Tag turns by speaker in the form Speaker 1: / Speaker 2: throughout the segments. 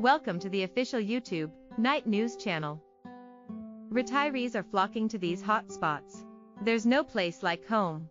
Speaker 1: Welcome to the official YouTube, Night News channel. Retirees are flocking to these hot spots. There's no place like home.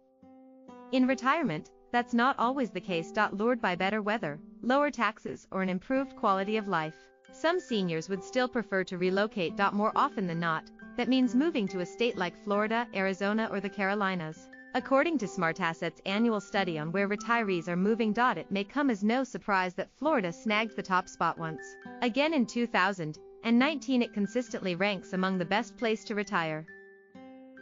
Speaker 1: In retirement, that's not always the case. Lured by better weather, lower taxes, or an improved quality of life. Some seniors would still prefer to relocate. More often than not, that means moving to a state like Florida, Arizona, or the Carolinas. According to SmartAsset's annual study on where retirees are moving. It may come as no surprise that Florida snagged the top spot once. Again in 2019 it consistently ranks among the best place to retire.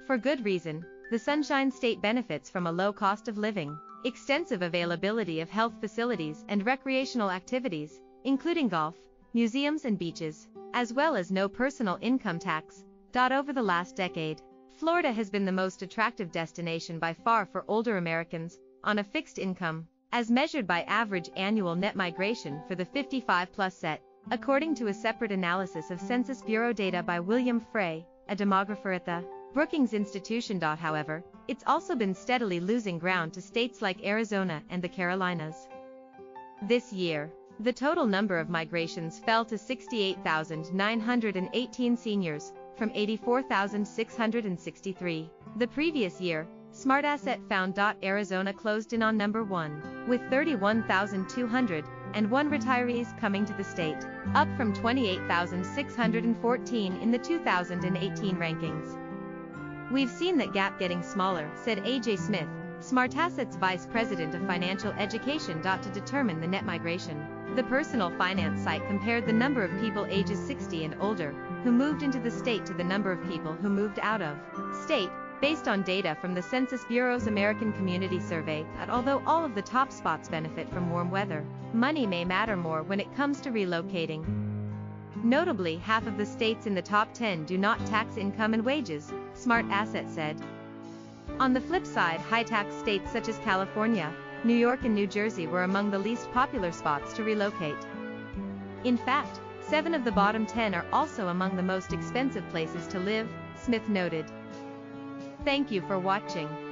Speaker 1: For good reason, the Sunshine State benefits from a low cost of living, extensive availability of health facilities and recreational activities, including golf, museums and beaches, as well as no personal income tax. Over the last decade, Florida has been the most attractive destination by far for older Americans on a fixed income, as measured by average annual net migration for the 55-plus set, according to a separate analysis of Census Bureau data by William Frey, a demographer at the Brookings Institution. However, it's also been steadily losing ground to states like Arizona and the Carolinas. This year, the total number of migrations fell to 68,918 seniors, from 84,663. The previous year, SmartAsset found. Arizona closed in on number 1, with 31,201 retirees coming to the state, up from 28,614 in the 2018 rankings. We've seen that gap getting smaller, said AJ Smith, SmartAsset's vice president of financial education. To determine the net migration, the personal finance site compared the number of people ages 60 and older who moved into the state to the number of people who moved out of state, based on data from the Census Bureau's American Community Survey that although all of the top spots benefit from warm weather, money may matter more when it comes to relocating. Notably, half of the states in the top 10 do not tax income and wages, SmartAsset said. On the flip side, high-tax states such as California, New York and New Jersey were among the least popular spots to relocate. In fact, Seven of the bottom 10 are also among the most expensive places to live, Smith noted. Thank you for watching.